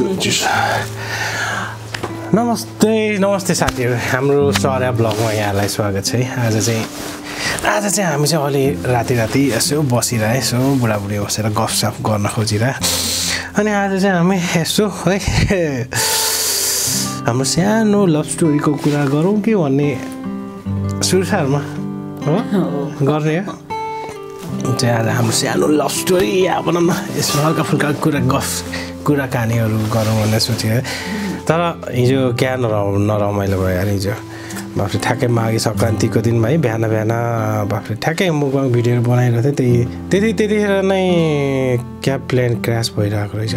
चिसो नमस्ते नमस्ते साथीहरू हाम्रो सर्या ब्लगमा यहाँलाई स्वागत छ है आज चाहिँ आज चाहिँ हामी चाहिँ अलि राति राति यसो बसिरह यसो बुढाबुढी बसेर गफसफ गर्न खोजिरह अनि आज चाहिँ हामी यसो है हाम्रो सानो लभ स्टोरीको कुरा गरौँ कि भन्ने सुरुसारमा हो गर्ने हो चाहिँ आज हाम्रो सानो लभ स्टोरी या भनौँ न यसमा हल्का फुल्का कुरा गफ कुराकानीहरू गरौँ भनेर सोचेँ। तर हिजो क्या नर नरमाइलो भयो यार हिजो। बाफ्रे ठ्याक्कै माघे सङ्क्रान्तिको दिनमा है बिहान बिहान बाफ्रे ठ्याक्कै मुखमा भिडियोहरू बनाइरहेको थिएँ त्यही त्यति त्यतिखेर नै क्या प्लेन क्रास भइरहेको रहेछ।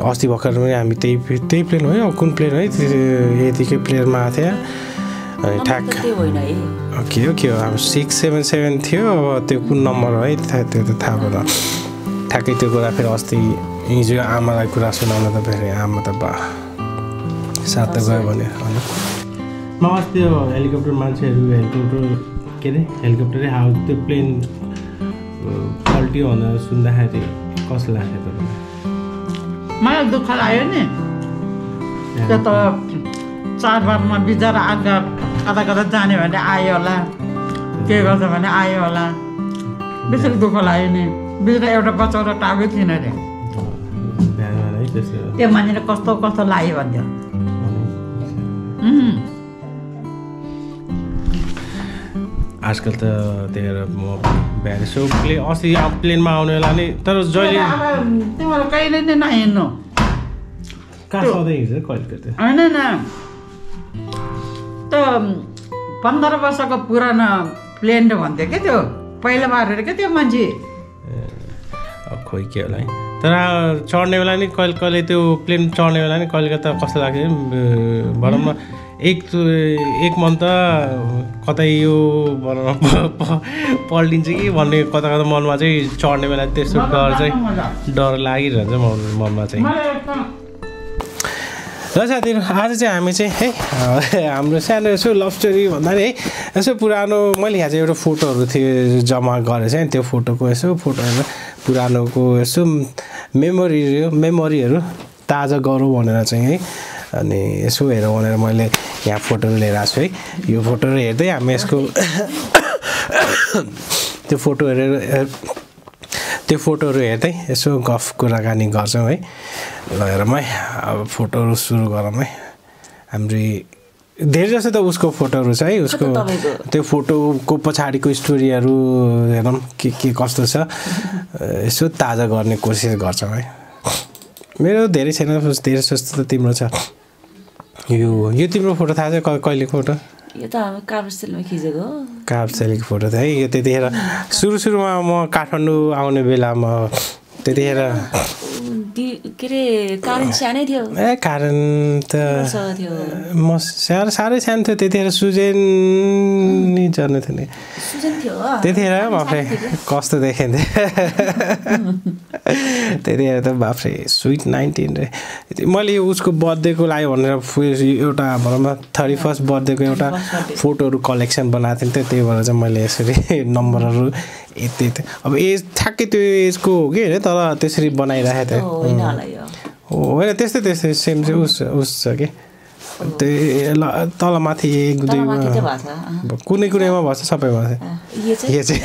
अस्ति भर्खर पनि हामी त्यही त्यही प्लेन हो कुन प्लेन है यतिकै प्लेनमा आएको अनि ठ्याक होइन है। के हो के हो। अब सिक्स सेभेन सेभेन थियो अब त्यो कुन नम्बर हो है? त्यो त थाहा भएन। ठ्याक्कै त्यो कुरा फेरि अस्ति हिजो आमालाई कुरा सुनाउन त फेरि आमा त बा साथ त गयो भने होइन? नमस्ते त्यो हेलिकप्टर मान्छेहरू हेलिकप्टर के अरे? हेलिकप्टरै हाउ त्यो प्लेन पल्टियो भनेर सुन्दाखेरि कस्तो लाग्यो तपाईँलाई? मलाई दुःख लाग्यो नि। त्यो त चाडबाडमा बिचरा आँखा कता कता जाने भने आयो होला के गर्छ भने आयो होला बेसी दुःख लाग्यो नि बिचरा एउटा बचाउन टाउकै थिएन अरे त्यो मान्छेले कस्तो कस्तो लाग्यो भन्थ्यो आजकल त त्यही भएर म बिहान यसो प्ले अस्ति प्लेनमा आउने बेला नि तर जहिले तिमीहरू कहिले नै नहिँड्नु। होइन। पन्ध्र वर्षको पुरानो प्लेन भन्थ्यो क्या त्यो? पहिला बारेर क्या त्यो मान्छे? खोइ के होला है? तर चढ्ने बेला नि कहिले कहिले त्यो प्लेन चढ्ने बेला नि कहिले कता कस्तो लाग्यो भने, न एक एक मन त कतै यो भनौँ पल्टिन्छ कि भन्ने कता कता मनमा चाहिँ चढ्ने बेला त्यस्तो डर चाहिँ डर लागिरहन्छ मन मनमा चाहिँ। र साथीहरू आज चाहिँ हामी चाहिँ है हाम्रो सानो यसो लभ स्टोरी भन्दा नि है यसो पुरानो मैले यहाँ चाहिँ एउटा फोटोहरू थियो जम्मा गरेको चाहिँ त्यो फोटोको यसो फोटोहरू पुरानोको यसो मेमोरी मेमोरीहरू ताजा गरौँ भनेर चाहिँ है अनि यसो हेरौँ भनेर मैले यहाँ फोटोहरू लिएर आएको छु है। यो फोटोहरू हेर्दै हामी यसको त्यो फोटो हेरेर त्यो फोटोहरू हेर्दै यसो गफ कुराकानी गर्छौँ है। ल हेरौँ है अब फोटोहरू सुरु गरौँ है। हाम्रो धेरै जस्तो त उसको फोटोहरू छ है उसको? त्यो फोटोको पछाडिको स्टोरीहरू हेरौँ के के कस्तो छ। यसो ताजा गर्ने कोसिस गर्छौँ है। मेरो धेरै छैन धेरै जस्तो त तिम्रो छ। यो यो तिम्रो फोटो थाहा छ कहिलेको फोटो? यो त हामी कार्बस्टिलमा खिचेको हो। काप सेलीको फोटो थियो है यो त्यतिखेर सुरु सुरुमा म काठमाडौँ आउने बेलामा त्यतिखेर के अरे कारण सानै थियो। ए कारण त म साह्रो साह्रै सानो थियो त्यतिखेर सुजेन नि जन्म थियो नि? त्यतिखेर बाफ्रे? कस्तो देखिन्थ्यो त्यतिखेर त बाफ्रे स्विट नाइन्टिन रे। मैले उसको बर्थडेको लागि भनेर एउटा भनौँ थर्टी फर्स्ट बर्थडेको एउटा 31st birthday। फोटोहरू कलेक्सन बनाएको थिएँ नि त त्यही भएर चाहिँ मैले यसरी नम्बरहरू यति अब एज ठ्याक्कै त्यो एजको हो कि होइन तर त्यसरी बनाइराखेको त्यो थियो होइन होला यो होइन त्यस्तै त्यस्तै सेम चाहिँ उस उस छ कि त्यही तल माथि एक दुई कुनै कुनैमा भएछ सबैमा यो चाहिँ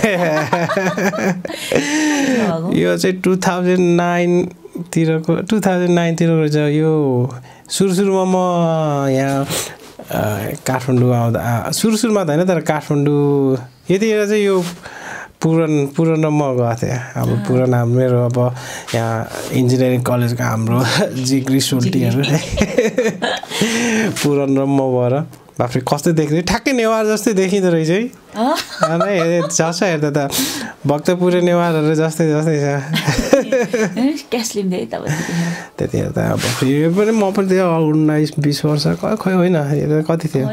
यो चाहिँ टु थाउजन्ड नाइनतिरको टु थाउजन्ड नाइनतिरको रहेछ यो सुरु सुरुमा म यहाँ काठमाडौँ आउँदा सुरु सुरुमा त होइन तर काठमाडौँ यतिखेर चाहिँ यो पुरान पुरानो म गएको थिएँ। अब पुरानो हाम्रो मेरो अब यहाँ इन्जिनियरिङ कलेजको हाम्रो जिग्री सोल्टीहरू। पुरानो म भएर बाफ्रे कस्तो देख्दै ठ्याक्कै नेवार जस्तै देखिँदो रहेछ है। जसो हेर्दा त। भक्तपुरे नेवारहरू जस्तै जस्तै छ। त्यतिखेर त। अब। यो पनि म पनि थियो उन्नाइस बिस वर्ष खोइ होइन यो कति थियो?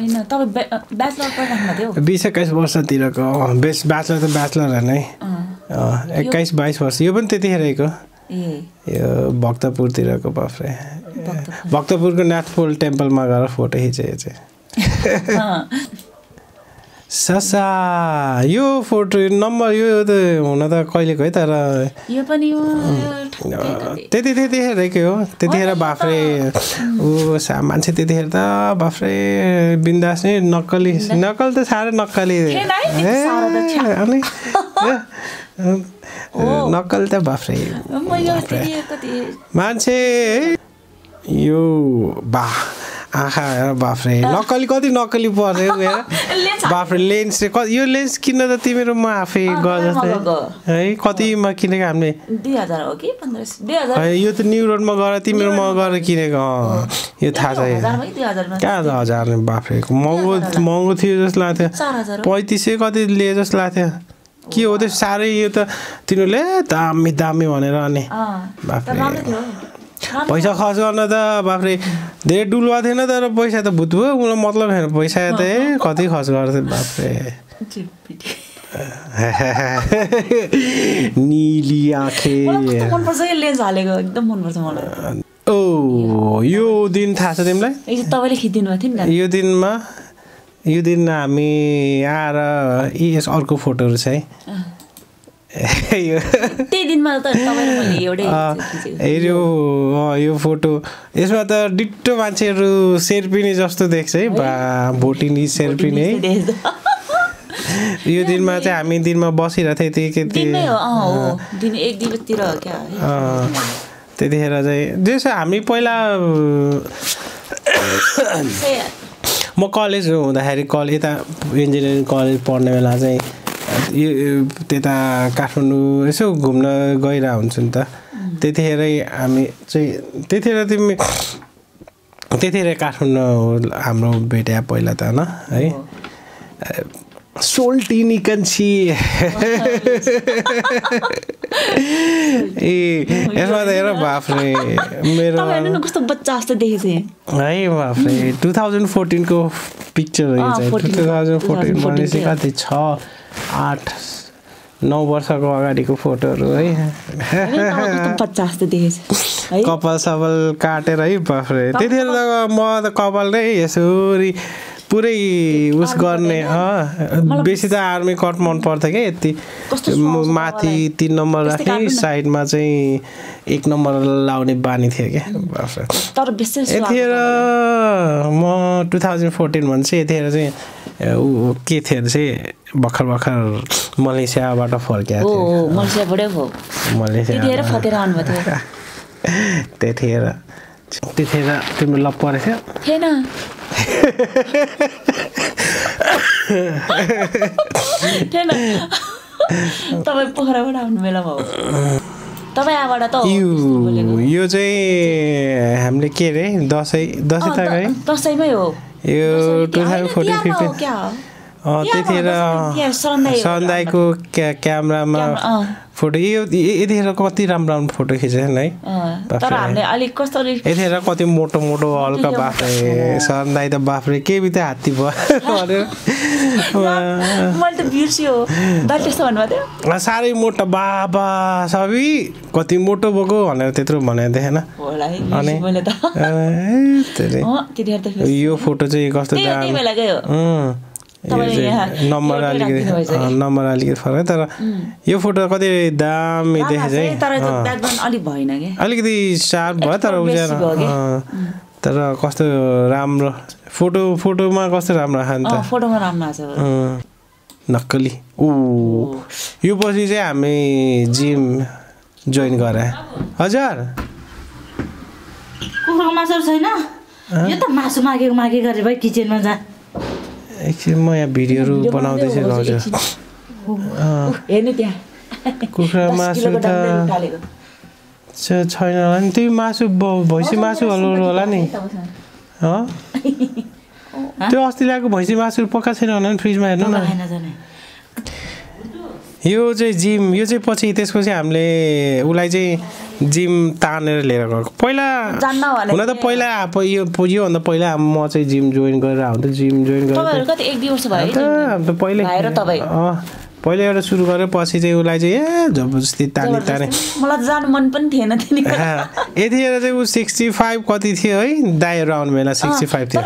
बिस एक्काइस वर्षतिरको बेस ब्याचलर त ब्याचलर होइन है एक्काइस बाइस वर्ष यो पनि त्यतिखेरको यो भक्तपुरतिरको बाफ्रे। भक्तपुर। भक्तपुरको नाथपोल टेम्पलमा गएर फोटो खिचेको चाहिँ। ससा यो फोटो नम्बर यो त हुन त कहिलेको है तर त्यति त्यतिखेरकै हो। त्यतिखेर बाफ्रे ऊ सा मान्छे त्यतिखेर त बाफ्रे बिन्दास नै नक्कली नक्कल त साह्रै नक्कली। अनि नक्कल त बाफ्रे। मान्छे यो बा आँखा हेर बाफ्रे नक्कली कति नक्कली पर्छ यो हेर लेन्स बाफ्रे लेन्स यो लेन्स किन्न त तिम्रो म आफै मगाएको। है कतिमा किनेको हामीले? यो त न्यु रोडमा गएर तिम्रो म गएर किनेको अँ, यो थाहा छ कहाँ त हजार बाफ्रे महँगो महँगो थियो जस्तो लाग्थ्यो। पैँतिस सय कति लिए जस्तो लाग्थ्यो। के हो त्यो साह्रै यो त तिनीहरूले दामी दामी भनेर अनि। बाफ्रे। पैसा खर्च गर्न त बाफ्रे धेरै डुलुवा थिएन तर पैसा त भुत भयो मलाई मतलब छैन। पैसा त ए कति खर्च गर्थ्यो बाफ्रे। निली आँखे। मनपर्छ लेन्स हालेको एकदम मनपर्छ मलाई। ओ यो दिन थाहा छ तिमीलाई? तपाईँले खिचिदिनु भएको थियो नि यो दिनमा यो दिन हामी आएर यस अर्को फोटोहरू छ हेऱ्यो यो फोटो यसमा त डिट्टो मान्छेहरू सेर्पिने जस्तो देख्छ है बा भोटिनी सेर्पिने है। यो दिनमा चाहिँ हामी दिनमा बसिरहेको थियौँ त्यति के दिनमै हो अँ हो दिन एक दिवसतिर हो क्या अँ, त्यतिखेर चाहिँ त्यसो हामी पहिला त्यही म कलेज हुँदाखेरि कल यता इन्जिनियरिङ कलेज पढ्ने बेला चाहिँ त्यता काठमाडौँ यसो घुम्न गइरहेको हुन्छ नि त। त्यतिखेरै हामी चाहिँ त्यतिखेर तिमी त्यतिखेर काठमाडौँ हाम्रो भेट्या पहिला त होइन है? सोल्टी निकन्सी ए यसमा त हेर बाफ्रे मेरो कस्तो बच्चा जस्तो देखेको थिएँ। है बाफ्रे टु थाउजन्ड फोर्टिनको पिक्चर हो यो अँ, चाहिँ 14 टु थाउजन्ड फोर्टिन 2014 भनेपछि थियो। कति छ? आठ नौ वर्षको अगाडिको फोटोहरू है। है? कपाल सपाल काटेर है बाफ्रे। त्यतिखेर त म त कपाल नै यसरी पुरै उस गर्ने बेसी त आर्मी कट मन पर्थ्यो क्या यति। माथि? तिन नम्बर राखेँ। साइडमा चाहिँ एक नम्बर लाउने बानी थियो क्या यतिखेर। म टु थाउजन्ड फोर्टिन भन्छ यतिखेर चाहिँ ऊ के थियो अरे चाहिँ भर्खर भर्खर मलेसियाबाट फर्किएको थियो। मलेसिया त्यतिखेर त्यतिखेर। तिम्रो लप परेको थियो? तपाईँ पोखराबाट आउनु बेलामा हो त। यो चाहिँ हामीले के अरे दसैँ दसैँ त दसैँमै हो। you 2 have 40 50 त्यतिखेर। सन्दाईको क्या क्यामरामा। फोटो यो यतिखेर कति राम्रो राम्रो फोटो खिचेछन् है? यतिखेर कति मोटो मोटो हल्का बाफ्रे। सन्दाई त बाफ्रे के बित्यो हात्ती भयो साह्रै मोटो बाबा सबै कति मोटो भएको भनेर त्यत्रो भनेको देखेन अनि? यो फोटो चाहिँ कस्तो नम्बर अलिकति? नम्बर अलिकति फरक तर यो फोटो कति दामी देखेछ चाहिँ, अलिकति सार्प भयो तर उज्यालो। तर कस्तो राम्रो। फोटो फोटोमा कस्तो राम्रो आएको नि त? फोटोमा राम्रो आएको नक्कली। ऊ। यो पछि चाहिँ हामी जिम जोइन गरे। हजुर। कुखुराको मासुहरू छैन? यो त मासु मागेको मागे गरे भाइ किचनमा जा। एकछिन म यहाँ भिडियोहरू बनाउँदै हेर्नु त्यहाँ। कुखुरा मासु त छैन होला नि। त्यही मासु भैँसी मासु होला नि। हँ त्यो अस्ति ल्याएको भैँसी मासु पक्का छैन होला नि फ्रिजमा हेर्नु न। यो चाहिँ जिम यो चाहिँ पछि त्यसपछि हामीले उसलाई चाहिँ जिम तानेर लिएर गएको। पहिला हुन त पहिला यो योभन्दा पहिला म चाहिँ जिम जोइन गरेर आउँथेँ जिम जोइन गरेर त पहिले एउटा सुरु गरेँ पछि चाहिँ उसलाई चाहिँ ए जबरजस्ती तानी ताने। मलाई जानु मन पनि थिएन यतिखेर चाहिँ ऊ सिक्सटी फाइभ कति थियो है दाईहरू आउनु बेला सिक्सटी फाइभ थियो।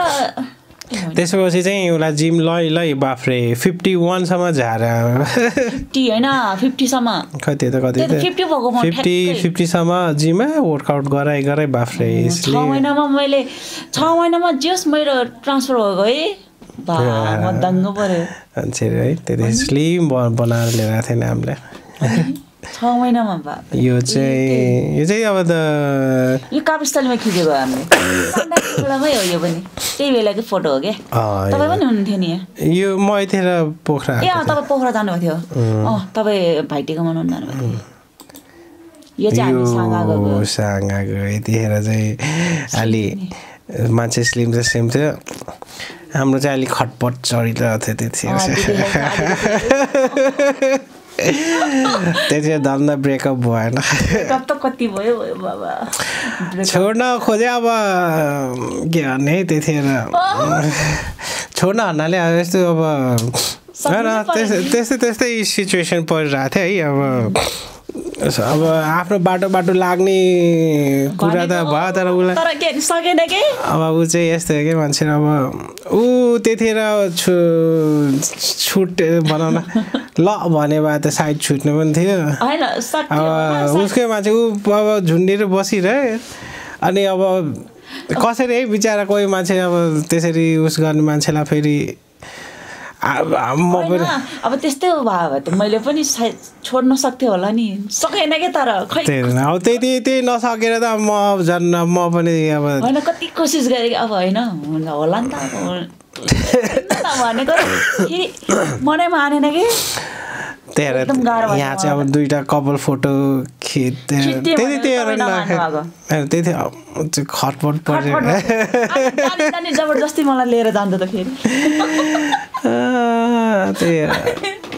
त्यसपछि चाहिँ उसलाई जिम लै लै बाफ्रे फिफ्टी वानसम्म झार। फिफ्टी होइन फिफ्टीसम्म कति त कति त्यही त 50 भएको म फिफ्टी। फिफ्टीसम्म जिममा वर्कआउट गराइ गराइ बाफ्रे छ महिनामा मैले छ महिनामा जस मेरो ट्रान्सफर भएको है। दङ्ग पऱ्यो। है त्यति स्लिम बनाएर लिएर थिएन हामीले छ महिनामा बा यो चाहिँ यो चाहिँ अब त यो कापस्थलीमा खिचेको हामीले? हो यो पनि। त्यही बेलाकै फोटो हो क्या। तपाईँ पनि हुनुहुन्थ्यो नि? यो म यतिखेर पोखरा ए आएको अँ तपाईँ पोखरा जानुभएको थियो। अँ तपाईँ भाइटिका मनाउनु जानुभएको थियो। यो यो साँगाको यतिखेर चाहिँ अलि मान्छे स्लिम चाहिँ स्लिम थियो। हाम्रो चाहिँ अलिक खटपट चढिरहेको थियो त्यतिखेर। त्यतिखेर धन्दा ब्रेकअप भएन। कति भयो बाबा? छोड्न खोजे अब के भन्ने है त्यतिखेर छोड्न भन्नाले अब यस्तो अब होइन त्यस्तै त्यस्तै त्यस्तै सिचुएसन परिरहेको थियो है अब। अब आफ्नो बाटो बाटो लाग्ने कुरा त भयो तर उसलाई सकेन के? अब ऊ चाहिँ यस्तो हो कि मान्छे अब ऊ त्यतिखेर छु छुट बनाउन ल भने भए त साइड छुट्नु पनि थियो। अब उसकै मान्छे ऊ अब झुन्डेर बसिरह्यो। अनि अब कसरी है बिचरा कोही मान्छे अब त्यसरी उस गर्ने मान्छेलाई फेरि अब त्यस्तै भयो भए त मैले पनि सायद छोड्न सक्थेँ होला नि। सकेन के तर? खै त्यही अब त्यति त्यही नसकेर त म अब झन् म पनि अब होइन कति कोसिस गरेँ अब होइन होला नि त भनेको फेरि मनै मानेन कि? त्यही भएर यहाँ चाहिँ अब दुइटा कपाल फोटो खिच्दै त्यति त्यही अब चाहिँ खटपट जानी जबरजस्ती मलाई लिएर जान्छ त फेरि। त्यही।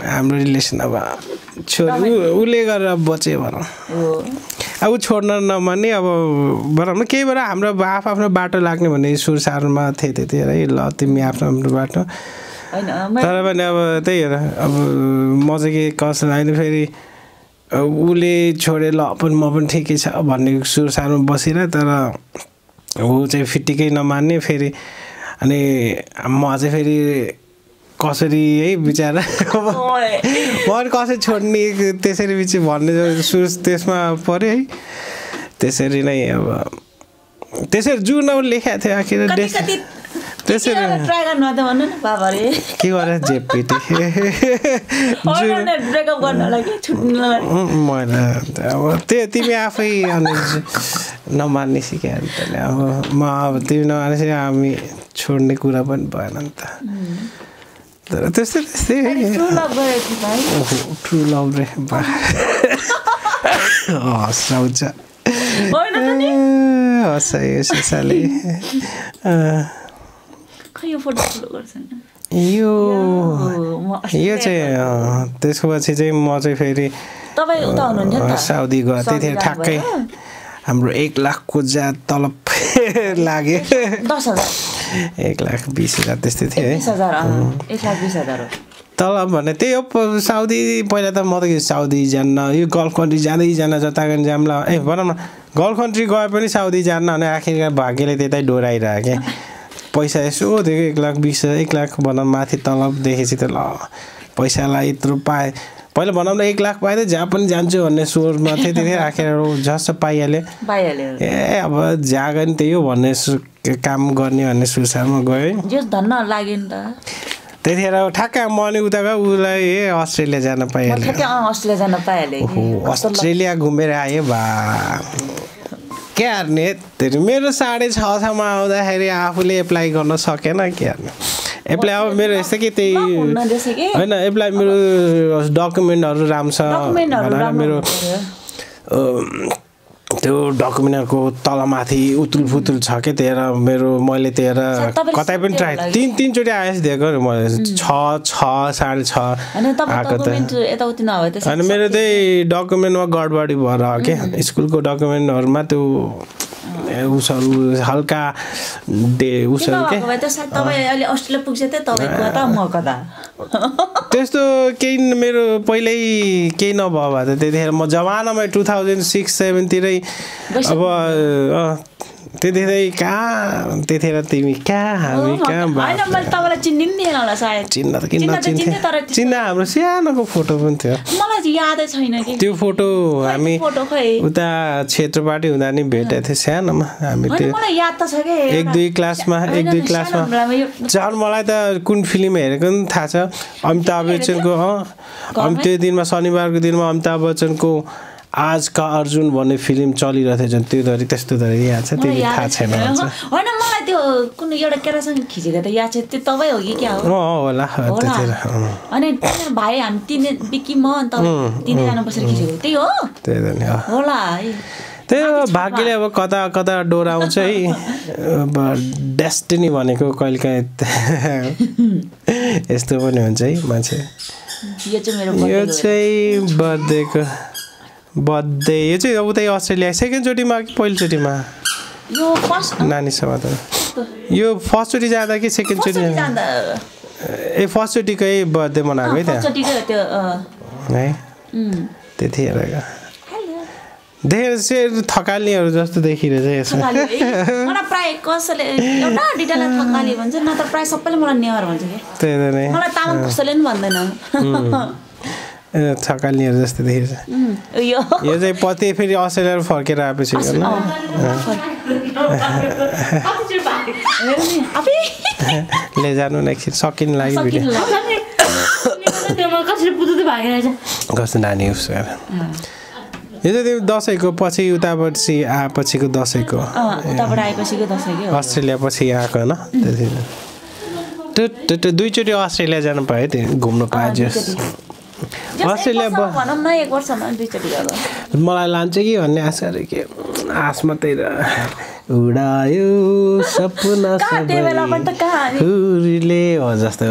हाम्रो रिलेसन अब छोरी उसले गरेर बच्यो भनौँ। अब ऊ छोड्न नमान्ने अब भनौँ न केही भएर हाम्रो आफ आफ्नो बाटो लाग्ने भन्ने सुरसारमा थिएँ त्यतिखेर है ल तिमी आफ्नो आफ्नो बाटो। तर पनि अब त्यही हो र अब म चाहिँ के कसो अहिले फेरि उसले छोडे ल पनि म पनि ठिकै छ भन्ने सुरसारमा बसेर तर ऊ चाहिँ फिटिकै नमान्ने फेरि। अनि म चाहिँ फेरि कसरी है बिचरा? म कसरी छोड्ने त्यसरी पछि भन्ने सुर त्यसमा पऱ्यो है। त्यसरी नै अब त्यसरी जुन अब लेखाएको थियो आखिर त्यसरी त के जेपिटी। मैले त अब त्यो तिमी आफै अनि नमान्ने सिकायो नि तैँले अब म अब तिमी नमानेपछि हामी छोड्ने कुरा पनि भएन नि त। तर त्यस्तै त्यस्तै। ट्रु लभ रे हँसाउँछ त हँसायो सिसाले। यो फोटो फलो गर्छ नि यो यो चाहिँ त्यसको पछि चाहिँ म चाहिँ फेरि तपाईँ उता हुनुहुन्थ्यो साउदी साउदी त्यतिखेर ठ्याक्कै? हाम्रो एक लाखको ज्या तलब लाग्यो। दस हजार। एक लाख बिस हजार त्यस्तै थियो है। एक लाख बिस हजार हो। तलब भने त्यही हो साउदी पहिला त म त साउदी जान्न यो गल्फ कन्ट्री जाँदै जान जता गयो जाम्ला ए भनौँ न गल्फ कन्ट्री गए पनि साउदी जान्न भने आखिर भाग्यले त्यतै डोराइरहेको क्या। पैसा यसो दिएको एक लाख बिस हजार एक लाख भनौँ माथि तलब देखेपछि त ल पैसालाई यत्रो पाएँ। पहिला भनौँ न एक लाख पाएँ त जहाँ पनि जान्छु भन्ने सोचमा थिएँ त्यतिखेर आखिर झस्स पाइहालेँ। ए अब जहाँ गयो नि त्यही हो भन्ने काम गर्ने भन्ने सुसारमा गयो धन्न लाग्यो नि त। त्यतिखेर अब ठ्याक्कै म अनि उता गयो उसलाई ए अस्ट्रेलिया जान पाइहाल्यो अस्ट्रेलिया जान पाइहालेँ अस्ट्रेलिया घुमेर आयो बा। के हार्ने त्यही मेरो साढे छ छमा आउँदाखेरि आफूले एप्लाई गर्न सकेन के हार्ने एप्लाई अब मेरो यस्तो कि त्यही होइन एप्लाई मेरो डकुमेन्टहरू राम्रो छ भनेर मेरो त्यो डकुमेन्टहरूको तलमाथि उतुल फुतुल छ क्या त्यही मेरो मैले त्यही कतै पनि ट्राई? तिन तिनचोटि आएछ दिएको मैले छ छ साढे छ आएको त। अनि मेरो त्यही डकुमेन्टमा गडबडी भएर हो क्या स्कुलको डकुमेन्टहरूमा त्यो उसहरू हल्का उसहरू त्यस्तो केही मेरो पहिल्यै केही नभयो भए त त्यतिखेर म जमानामै टु थाउजन्ड सिक्स सेभेनतिरै अब त्यतिखेर कहाँ त्यतिखेर तिमी कहाँ हामी कहाँ चिन्ने त किन चिन्न त चिन्थेँ। चिन्न हाम्रो सानोको फोटो पनि थियो। मलाई यादै छैन त्यो फोटो हामी उता क्षेत्रपाटी हुँदा नि भेटेको थियो सानोमा। हामी त्यो मलाई याद त छ कि एक दुई क्लासमा एक दुई क्लासमा। झन् मलाई त कुन फिल्म हेरेको पनि थाहा छ। अमिताभ बच्चनको अँ। अनि त्यो दिनमा शनिबारको दिनमा अमिताभ बच्चनको आज का अर्जुन भन्ने फिल्म चलिरहेको थियो त्यो धरी त्यस्तो धरी याद छ त्यो थाहा छैन। होइन मलाई त्यो कुनै एउटा केटासँग खिचेको त याद छ त्यो तपाईँ हो कि क्या हो? होला अनि भाइ हामी तिन बिकी म अनि तपाईँ तिनैजना बसेर खिचेको। त्यही हो? त्यही त नि। होला है। त्यही हो भाग्यले अब कता कता डोराउँछ है। अब डेस्टिनी भनेको कहिलेकाहीँ यस्तो पनि हुन्छ है मान्छे। यो। चाहिँ बर्थडेको बर्थडे यो चाहिँ अब उतै अस्ट्रेलिया सेकेन्डचोटिमा कि पहिलोचोटिमा यो फर्स्ट नानीसँग त यो फर्स्टचोटि जाँदा कि सेकेन्डचोटि ए फर्स्टचोटिकै बर्थडे मनाएको है त्यहाँ? है। देखेर चाहिँ थकाल्नेहरू जस्तो देखिरहेछ। मलाई प्रायः कसैले एउटा डिटेललाई थकाली भन्छ नत्र प्रायः सबैले मलाई नेवार भन्छ कि? त्यही त नै। मलाई तामाङ कसैले पनि भन्दैन। ए, थकाल्नेहरू जस्तो देखिरहेछ उम्, यो चाहिँ पति फेरि अस्ट्रेलिया फर्केर आएपछि होइन नि, ले जानु न एकछिन सकिनु लागि भिडियो सकिनु लाग्यो। आएछ कस्तो नानी उसो यो चाहिँ त्यो दसैँको पछि आएपछिको दसैँको। उताबाट आएपछिको दसैँ के हो। अस्ट्रेलिया पछि आएको होइन। त्यति त्यो दुईचोटि अस्ट्रेलिया जानु पायो त्यो घुम्नु पायो जस जस्तै अस्ट्रेलिया मलाई लान्छ कि भन्ने आशा अरे के? आश मात्रै उडायो सपना हो जस्तो।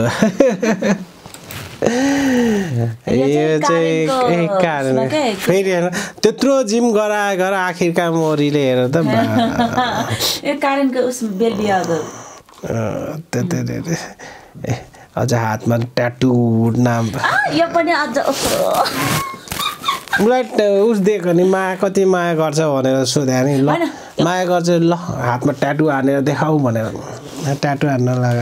यो चाहिँ कारण फेरि हेर त्यत्रो जिम गराए गर आखिरका मोरीले हेर त कारणको अझ हातमा ट्याटु नाम यो पनि अझ। उसलाई उस दिएको नि माया कति माया गर्छ भनेर सोध्यो नि ल। माया गर्छ ल हातमा ट्याटु हानेर देखाऊ भनेर। ट्याटु हान्न लगायो।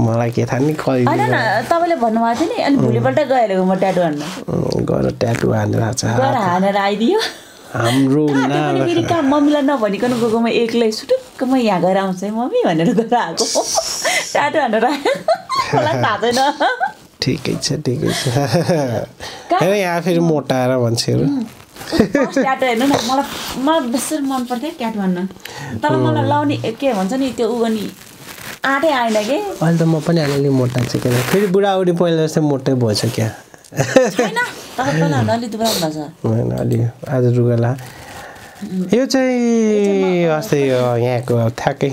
मलाई के थाहा नि तपाईँले भन्नुभएको थियो नि अनि भोलिपल्ट गइहालेको म ट्याटु हान्न। गएर ट्याटु हानेर गएर हानेर आइदियो। हाम्रो फेरि कहाँ मम्मीलाई नभनिकन गएको म एक्लै सुटुक्क म यहाँ गएर आउँछ है मम्मी भनेर गएर आएको। ट्याटु हानेर आयो। मलाई थाहा छैन। ठिकै छ ठिकै छ। यहाँ फेरि मोटाएर मान्छेहरू। ट्याटु हेर्नु न मलाई मलाई बेसी मन पर्थ्यो ट्याटु हान्न। तर मलाई लाउने के भन्छ नि त्यो उ गर्ने आँटै आएन कि? अहिले त म पनि अलिअलि मोटा छु क्या। फेरि बुढाबुढी पहिला जस्तै मोटै भएछ क्या। होइन अलि आज रुगला यो चाहिँ अस्ति यो यहाँको ठ्याक्कै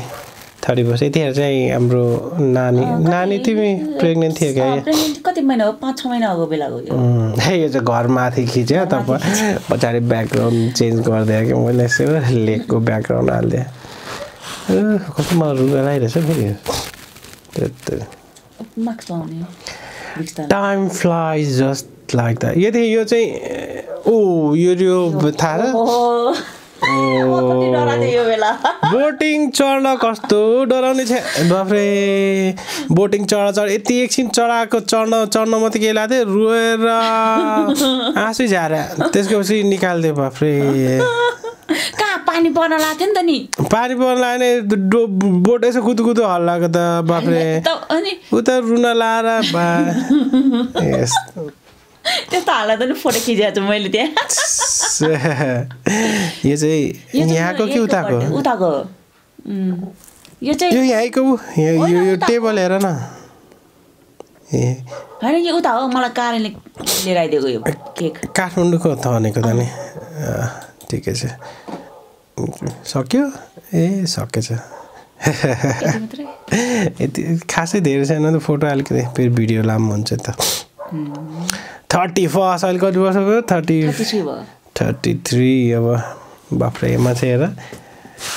थर्टी वर्ष यतिखेर चाहिँ हाम्रो नानी नानी तिमी प्रेग्नेन्ट थियो क्या? कति महिना हो? पाँच छ यो। उम्, हे, यो चाहिँ घरमाथि खिच्यो। तपाईँ पछाडि ब्याकग्राउन्ड चेन्ज गरिदिएँ कि? मैले यसो लेकको ब्याकग्राउन्ड हालिदिएँ। कस्तो मलाई रुगा लगाइरहेछ फेरि। Time flies just like the यदि यो चाहिँ ओ यो यो थाहा बोटिङ चढ्न कस्तो डराउने छ? बाफ्रे बोटिङ चढ चढ यति एकछिन चढाएको चढ्न चढ्न मात्रै के लाग्थ्यो। रोएर आँसु झारे। त्यसको पछि निकालिदियो बाफ्रे। कहाँ पानी पर्न लाग्थ्यो नि त नि? पानी पर्न लाग्ने डो बोट यसो कुदु कुदु हल्लाएको त बाफ्रे उता रुन लाएर हाल्दा त नि फोटो खिचेको छु मैले त्यहाँ। यो चाहिँ यहाँको कि उताको? उताको. यो चाहिँ यो यहीँको? यो टेबल हेर न। ए। होइन यो उता हो मलाई कारणले लिएर आइदिएको यो केक। काठमाडौँको त भनेको त नि। ठिकै छ। सक्यो? ए सकेछ यति खासै धेरै छैन त फोटो अलिकति फेरि भिडियो लामो हुन्छ त। थर्टी फर्स्ट अहिले कति वर्ष भयो। थर्टी थर्टी थ्री भयो अब बाफ्रे मान्छे हेर।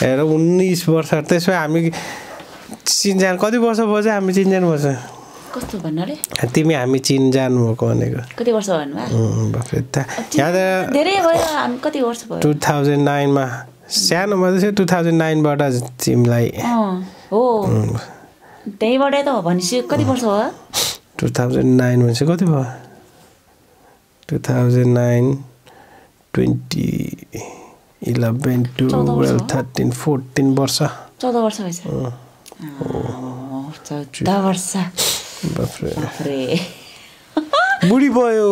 हेर उन्नाइस वर्ष त्यसो हामी चिनजान कति वर्ष भयो चाहिँ हामी चिनजान वर्ष कस्तो भन्नाले तिमी हामी चिनजान भएको भनेको। कति वर्ष भन्नुभयो? भयो भयो? टु थाउजन्ड नाइनमा सानोमा चाहिँ टु थाउजन्ड नाइनबाट जिमलाई अँ, हो। त्यहीँबाटै त भनेपछि कति वर्ष हो टु थाउजन्ड नाइन भनेपछि कति भयो? Two thousand nine twenty eleven twelve? Thirteen fourteen वर्ष। चौध वर्ष भएछ। चौध वर्ष। बुढी भयो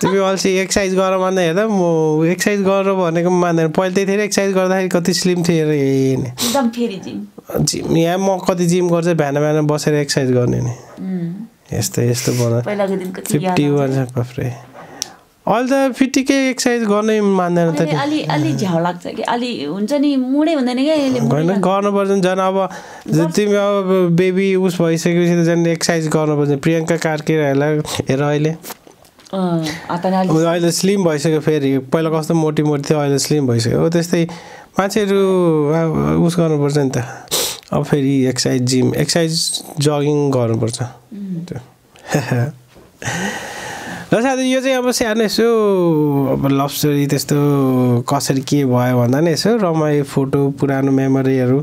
तिमी अल्छी एक्सर्साइज गर भन्दा हेर्दा म एक्सर्साइज गर भनेको मान्दैन। पहिला त्यही थियो एक्सर्साइज गर्दाखेरि कति स्लिम थियो अरे हेर्ने जिम। यहाँ म कति जिम गर्छ बिहान बिहान बसेर एक्सर्साइज गर्ने नि। यस्तो यस्तो बना पहिलाको दिन कति याद फिफ्टी आउँछ। वान बाफ्रे अहिले त फिफ्टीकै एक्सर्साइज गर्नै मान्दैन त अलि अलि झ्याउ लाग्छ कि? अलि हुन्छ नि मुडै हुँदैन क्या होइन। गर्नुपर्छ झन् अब तिमी अब बेबी उस भइसकेपछि त झन् एक्सर्साइज गर्नुपर्छ। प्रियङ्का कार्कीहरूलाई हेर अहिले। अहिले स्लिम भइसक्यो फेरि। पहिला कस्तो मोटी मोटी थियो अहिले स्लिम भइसक्यो। हो त्यस्तै मान्छेहरू उस गर्नुपर्छ नि त। अब फेरि एक्सर्साइज जिम एक्सर्साइज जगिङ गर्नुपर्छ। त्यो। र साथै यो चाहिँ अब सानो यसो अब लभ स्टोरी त्यस्तो कसरी के भयो भन्दा नि यसो रमाइलो फोटो पुरानो मेमोरीहरू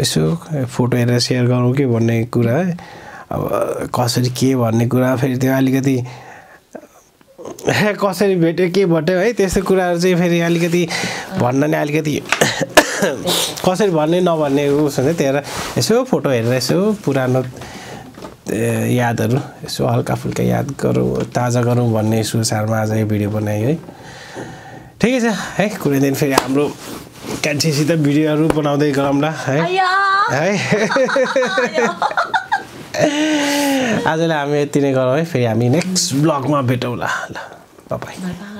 यसो फोटो हेरेर सेयर गरौँ कि भन्ने कुरा है। अब कसरी के भन्ने कुरा फेरि त्यो अलिकति कसरी भेट्यो के भेट्यो है त्यस्तो कुराहरू चाहिँ फेरि अलिकति भन्न नि अलिकति कसरी भन्ने नभन्ने उस हुन्छ त्यही भएर यसो फोटो हेरेर यसो पुरानो यादहरू यसो हल्का फुल्का याद गरौँ ताजा गरौँ भन्ने सुसारमा आज यो भिडियो बनायो है। ठिकै छ है कुनै दिन फेरि हाम्रो कान्छीसित भिडियोहरू बनाउँदै गरौँला है! है। आजलाई हामी यति नै गरौँ है फेरि हामी नेक्स्ट ब्लगमा भेटौँला। ल bye.